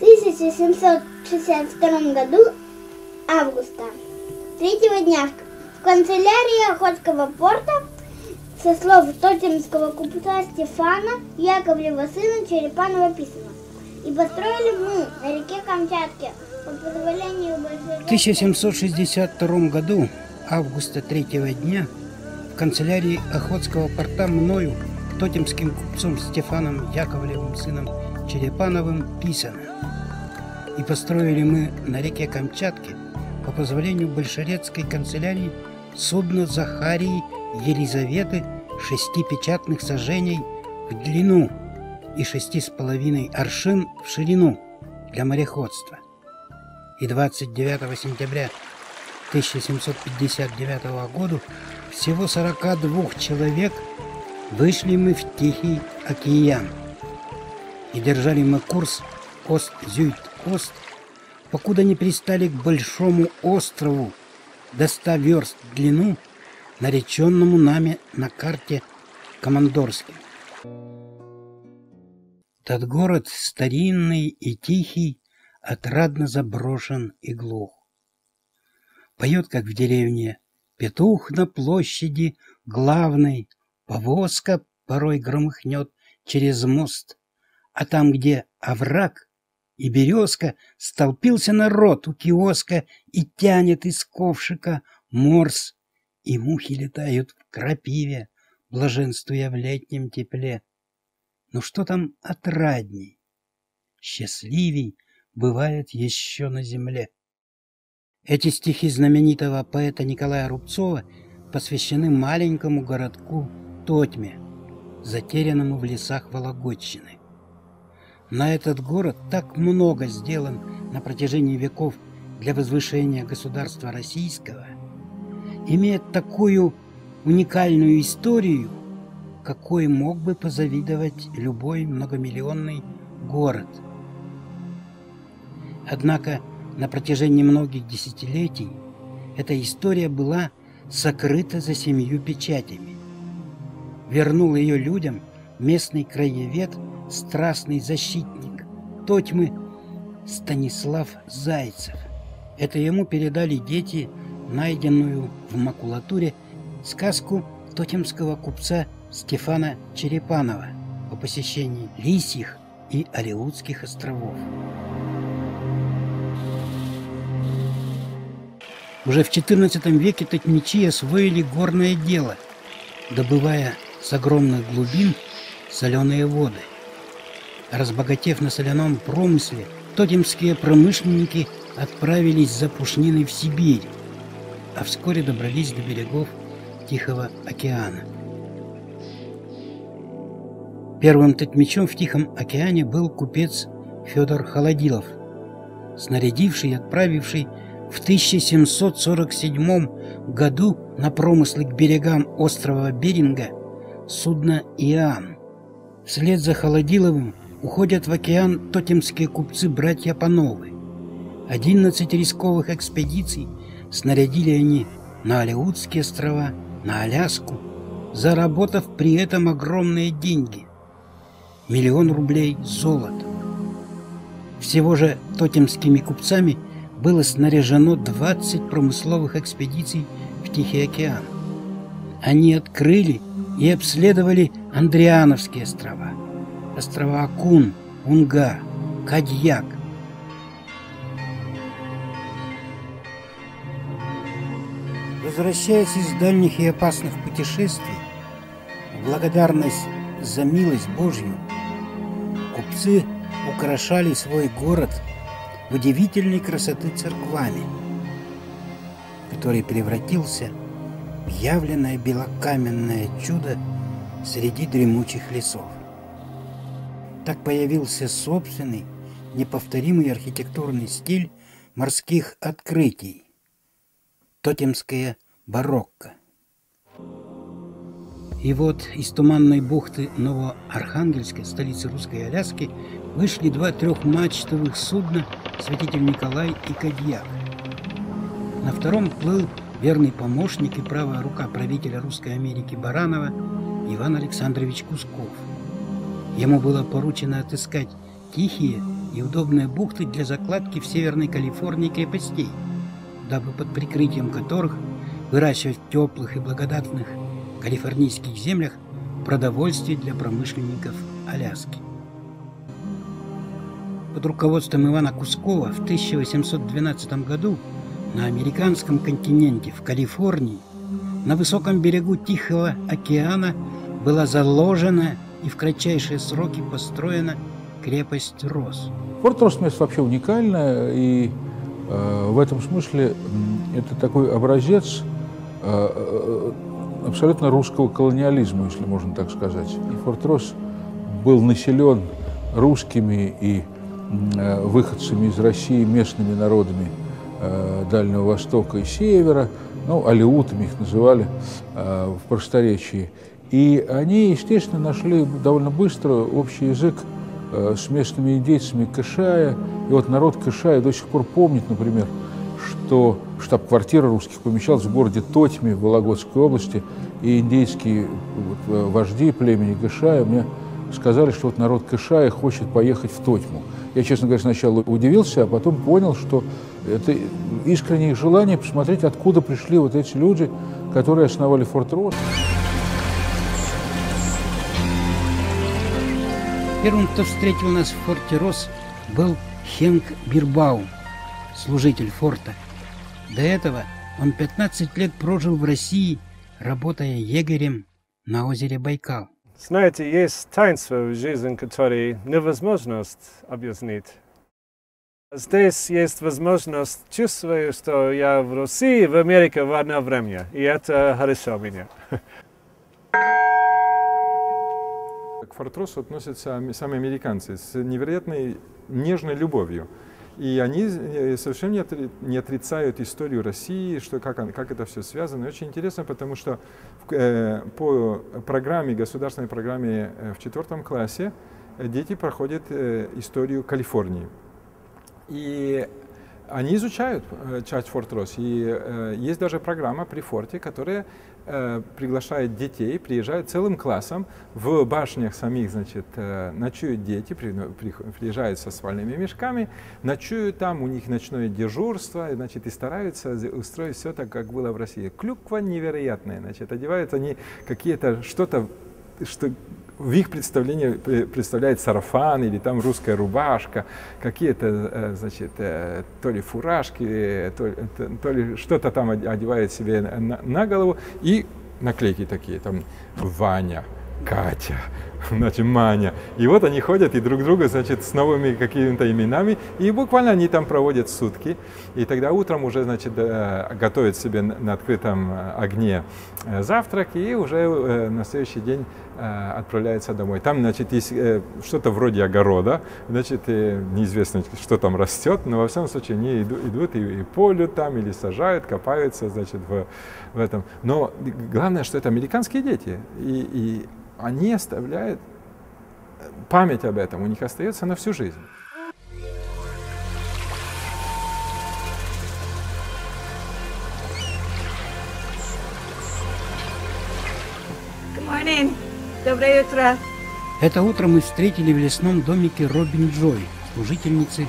1762 году августа, третьего дня в канцелярии Охотского порта со слов тотемского купца Стефана Яковлева сына Черепанова писано. И построили мы на реке Камчатке по позволению В 1762 году, августа третьего дня, в канцелярии Охотского порта мною, тотемским купцом Стефаном Яковлевым сыном Черепановым писано. И построили мы на реке Камчатке по позволению большерецкой канцелярии судно Захарии Елизаветы шести печатных сажений в длину и шести с половиной аршин в ширину для мореходства. И 29 сентября 1759 года всего 42 человек вышли мы в Тихий океан. И держали мы курс Ост-Зюйт-Ост, покуда не пристали к большому острову до 100 верст в длину, нареченному нами на карте Командорским. Тот город старинный и тихий, отрадно заброшен и глух. Поет, как в деревне, петух на площади главной, повозка порой громыхнет через мост, а там, где овраг и березка, столпился народ у киоска и тянет из ковшика морс, и мухи летают в крапиве, блаженствуя в летнем тепле. Но что там отрадней? Счастливей бывает еще на земле. Эти стихи знаменитого поэта Николая Рубцова посвящены маленькому городку Тотьме, затерянному в лесах Вологодчины. На этот город так много сделан на протяжении веков для возвышения государства российского, имеет такую уникальную историю, какой мог бы позавидовать любой многомиллионный город. Однако на протяжении многих десятилетий эта история была сокрыта за семью печатями. Вернул ее людям местный краевед – страстный защитник Тотьмы Станислав Зайцев. Это ему передали дети, найденную в макулатуре сказку тотемского купца Стефана Черепанова о посещении Лисьих и Алеутских островов. Уже в XIV веке тотмичи освоили горное дело, добывая с огромных глубин соленые воды. Разбогатев на соляном промысле, тотемские промышленники отправились за пушниной в Сибирь, а вскоре добрались до берегов Тихого океана. Первым тотмичом в Тихом океане был купец Федор Холодилов, снарядивший и отправивший в 1747 году на промыслы к берегам острова Беринга судно «Иоанн». Вслед за Холодиловым уходят в океан тотемские купцы-братья Пановы. Одиннадцать рисковых экспедиций снарядили они на Алеутские острова, на Аляску, заработав при этом огромные деньги. Миллион рублей золота. Всего же тотемскими купцами было снаряжено 20 промысловых экспедиций в Тихий океан. Они открыли и обследовали Андриановские острова – острова Акун, Унга, Кадьяк. Возвращаясь из дальних и опасных путешествий, благодарность за милость Божью, купцы украшали свой город удивительной красоты церквами, который превратился в явленное белокаменное чудо среди дремучих лесов. Так появился собственный, неповторимый архитектурный стиль морских открытий – тотемское барокко. И вот из туманной бухты Новоархангельской, столицы русской Аляски, вышли два трехмачтовых судна «Святитель Николай» и «Кадьяк». На втором плыл верный помощник и правая рука правителя Русской Америки Баранова Иван Александрович Кусков – Ему было поручено отыскать тихие и удобные бухты для закладки в Северной Калифорнии крепостей, дабы под прикрытием которых выращивать в теплых и благодатных калифорнийских землях продовольствие для промышленников Аляски. Под руководством Ивана Кускова в 1812 году на американском континенте в Калифорнии на высоком берегу Тихого океана была заложена и в кратчайшие сроки построена крепость Рос. Форт Рос место вообще уникальное, и э, в этом смысле это такой образец э, э, абсолютно русского колониализма, если можно так сказать. И Форт Рос был населен русскими и э, выходцами из России, местными народами э, Дальнего Востока и Севера, ну, алиутами их называли э, в просторечии. И они, естественно, нашли довольно быстро общий язык э, с местными индейцами Кашая. И вот народ Кашая до сих пор помнит, например, что штаб-квартира русских помещалась в городе Тотьме в Вологодской области, и индейские э, вожди племени Кашая мне сказали, что вот народ Кашая хочет поехать в Тотьму. Я, честно говоря, сначала удивился, а потом понял, что это искреннее желание посмотреть, откуда пришли вот эти люди, которые основали Форт Росс. Первым, кто встретил нас в форте Рос, был Хенк Бирбаум, служитель форта. До этого он 15 лет прожил в России, работая егерем на озере Байкал. Знаете, есть таинство в жизни, которые невозможно объяснить. Здесь есть возможность чувствовать, что я в России, в Америке в одно время. И это хорошо меня. К Фортросу относятся сами американцы с невероятной нежной любовью. И они э, совершенно не отрицают историю России, что, как, как это все связано. И очень интересно, потому что э, по программе, государственной программе э, в четвертом классе э, дети проходят э, историю Калифорнии. И они изучают часть Форт Росс. И э, есть даже программа при Форте, которая приглашает детей, приезжают целым классом, в башнях самих, значит, э, ночуют дети, ну, при, приезжают со свальными мешками, ночуют там, у них ночное дежурство, значит, и стараются устроить все так, как было в России. Клюква невероятная, значит, одевают они какие-то, что-то, что в их представлении представляет сарафан или там русская рубашка, какие-то, э, значит, э, то ли фуражки, то, то ли что-то там одевает себе на, на голову, и наклейки такие, там, Ваня, Катя, значит, Маня. И вот они ходят и друг друга, значит, с новыми какими-то именами, и буквально они там проводят сутки. И тогда утром уже, значит, э, готовят себе на открытом э, огне э, завтрак, и уже на следующий день отправляются домой. Там, значит, есть что-то вроде огорода, значит, неизвестно, что там растет, но во всяком случае они идут и, и полют там, или сажают, копаются, значит, в, в этом. Но главное, что это американские дети, и, и они оставляют память об этом, у них остается на всю жизнь. Доброе утро. Это утро мы встретили в лесном домике Робин Джой, служительницы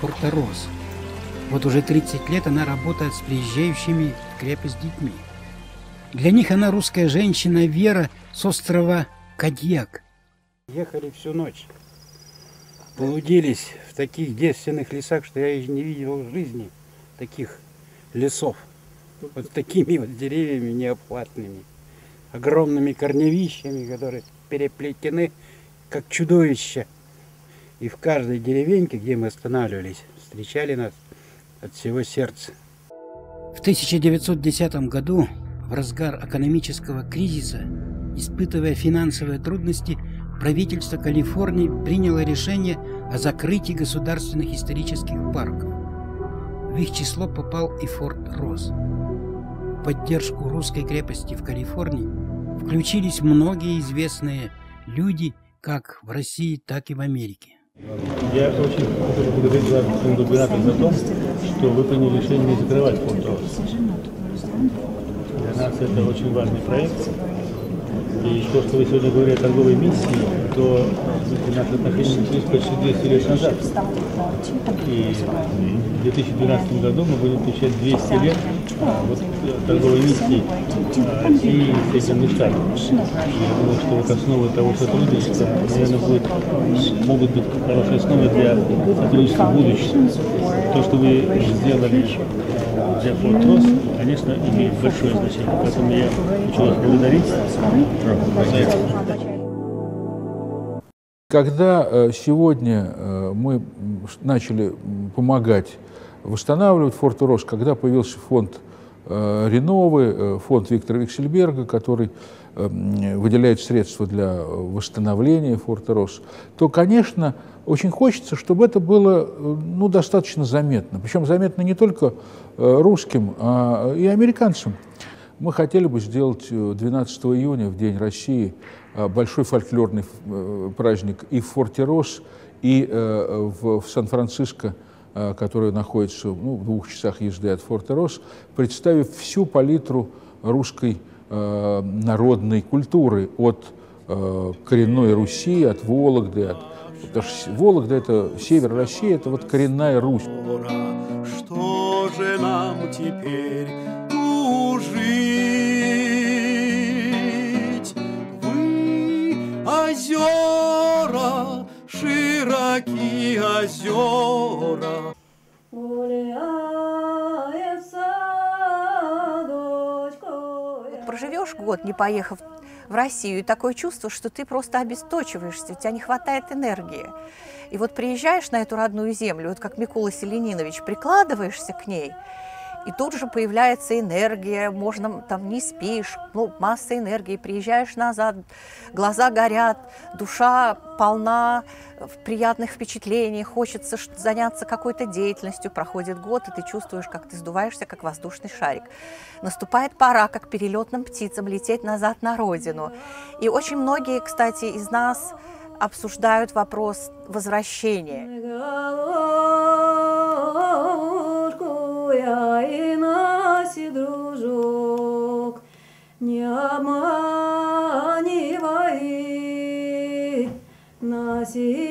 Форта Рос. Вот уже 30 лет она работает с приезжающими в крепость детьми. Для них она русская женщина Вера с острова Кадьяк. Ехали всю ночь. Блудились в таких девственных лесах, что я еще не видел в жизни таких лесов. Вот такими вот деревьями неопатными. Огромными корневищами, которые переплетены, как чудовища. И в каждой деревеньке, где мы останавливались, встречали нас от всего сердца. В 1910 году в разгар экономического кризиса, испытывая финансовые трудности, правительство Калифорнии приняло решение о закрытии государственных исторических парков. В их число попал и Форт Росс. В поддержку русской крепости в Калифорнии включились многие известные люди как в России, так и в Америке. Я очень хочу поблагодарить вас, господин губернатор, за то, что вы приняли решение не закрывать Форт Росс. Для нас это очень важный проект. И то, что вы сегодня говорили о торговой миссии, то наши отношения начались почти 200 лет назад. И в 2012 году мы будем отмечать 200 лет а, вот, торговой миссии а, России и Соединенных Штатов. Я думаю, что вот основа того сотрудничества, наверное, будет, могут быть хорошей основой для сотрудничества в будущем. То, что вы сделали Форт Росс, конечно, имеет большое значение. Поэтому я хочу вас благодарить. Когда э, сегодня э, мы начали помогать восстанавливать форт Урос, когда появился фонд Реновы, э, фонд Виктора Виксельберга, который э, выделяет средства для э, восстановления форта Рос, то, конечно, очень хочется, чтобы это было э, ну, достаточно заметно. Причем заметно не только э, русским, а и американцам. Мы хотели бы сделать э, 12 июня, в День России, э, большой фольклорный э, праздник и в Форте Рос, и э, в Сан-Франциско, э, который находится ну, в двух часах езды от Форта Рос, представив всю палитру русской э, народной культуры от э, коренной Руси, от Вологды, от, потому что Вологда – это север России, это вот коренная Русь. Что же нам теперь тужить? Вы озера, широкие озера, Проживешь год, не поехав в Россию, и такое чувство, что ты просто обесточиваешься, у тебя не хватает энергии. И вот приезжаешь на эту родную землю, вот как Микола Селенинович, прикладываешься к ней, и тут же появляется энергия, можно там не спишь, ну, масса энергии, приезжаешь назад, глаза горят, душа полна э, приятных впечатлений, хочется заняться какой-то деятельностью, проходит год, и ты чувствуешь, как ты сдуваешься, как воздушный шарик. Наступает пора, как перелетным птицам, лететь назад на родину. И очень многие, кстати, из нас обсуждают вопрос возвращения. passé